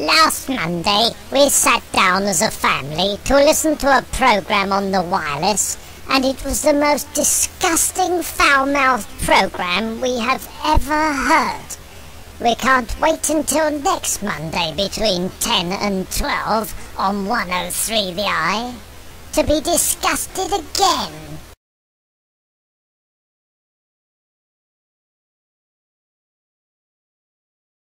Last Monday, we sat down as a family to listen to a program on the wireless, and it was the most disgusting foul-mouthed program we have ever heard. We can't wait until next Monday between 10 and 12 on 103 The Eye to be disgusted again.